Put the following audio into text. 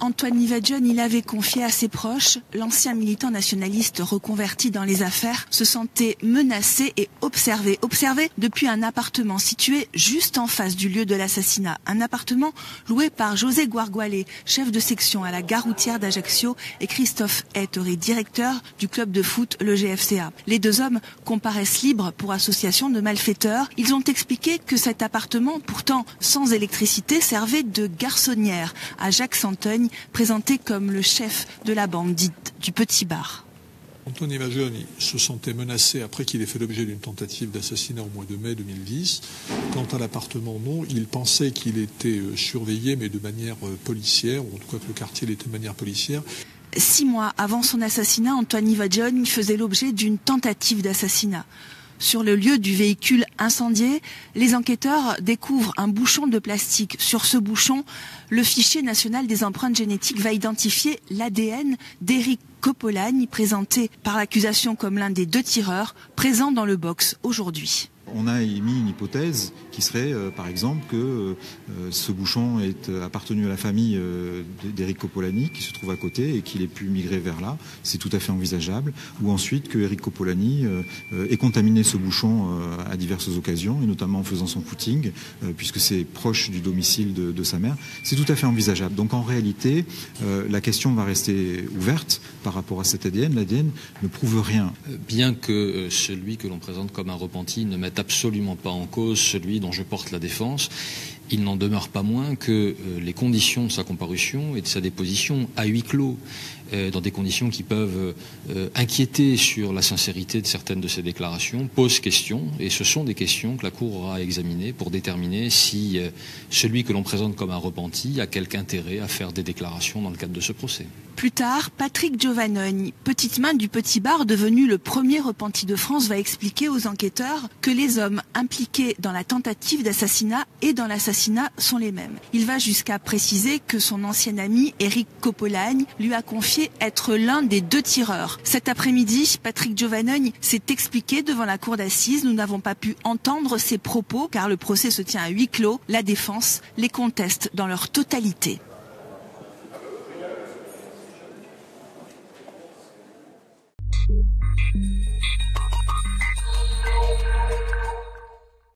Antoine Nivadjon, il avait confié à ses proches, l'ancien militant nationaliste reconverti dans les affaires se sentait menacé et observé. Observé depuis un appartement situé juste en face du lieu de l'assassinat. Un appartement loué par José Guargualé, chef de section à la gare routière d'Ajaccio, et Christophe Ettori, directeur du club de foot, le GFCA. Les deux hommes comparaissent libres pour association de malfaiteurs. Ils ont expliqué que cet appartement, pourtant sans électricité, servait de garçonnière à Jacques Santeuil, présenté comme le chef de la bande dite du Petit Bar. Anthony Majoni se sentait menacé après qu'il ait fait l'objet d'une tentative d'assassinat au mois de mai 2010. Quant à l'appartement, non, il pensait qu'il était euh, surveillé, mais de manière euh, policière, ou en tout cas que le quartier l'était de manière policière. Six mois avant son assassinat, Antoine Ivagion faisait l'objet d'une tentative d'assassinat. Sur le lieu du véhicule incendié, les enquêteurs découvrent un bouchon de plastique. Sur ce bouchon, le fichier national des empreintes génétiques va identifier l'ADN d'Éric Copolagne, présenté par l'accusation comme l'un des deux tireurs présents dans le box aujourd'hui. On a émis une hypothèse qui serait, euh, par exemple, que euh, ce bouchon ait appartenu à la famille euh, d'Eric Copolani, qui se trouve à côté, et qu'il ait pu migrer vers là. C'est tout à fait envisageable. Ou ensuite que Eric Copolani ait contaminé ce bouchon à diverses occasions, et notamment en faisant son footing, puisque c'est proche du domicile de, de sa mère. C'est tout à fait envisageable. Donc en réalité, la question va rester ouverte par rapport à cet ADN. L'ADN ne prouve rien. Bien que celui que l'on présente comme un repenti ne mette absolument pas en cause celui dont je porte la défense. Il n'en demeure pas moins que euh, les conditions de sa comparution et de sa déposition à huis clos, euh, dans des conditions qui peuvent euh, inquiéter sur la sincérité de certaines de ses déclarations, posent question, et ce sont des questions que la Cour aura à examiner pour déterminer si celui que l'on présente comme un repenti a quelque intérêt à faire des déclarations dans le cadre de ce procès. Plus tard, Patrick Giovannone, petite main du petit bar devenu le premier repenti de France, va expliquer aux enquêteurs que les les hommes impliqués dans la tentative d'assassinat et dans l'assassinat sont les mêmes. Il va jusqu'à préciser que son ancien ami Eric Coppolagne lui a confié être l'un des deux tireurs. Cet après-midi, Patrick Giovanogne s'est expliqué devant la cour d'assises. Nous n'avons pas pu entendre ses propos car le procès se tient à huis clos. La défense les conteste dans leur totalité.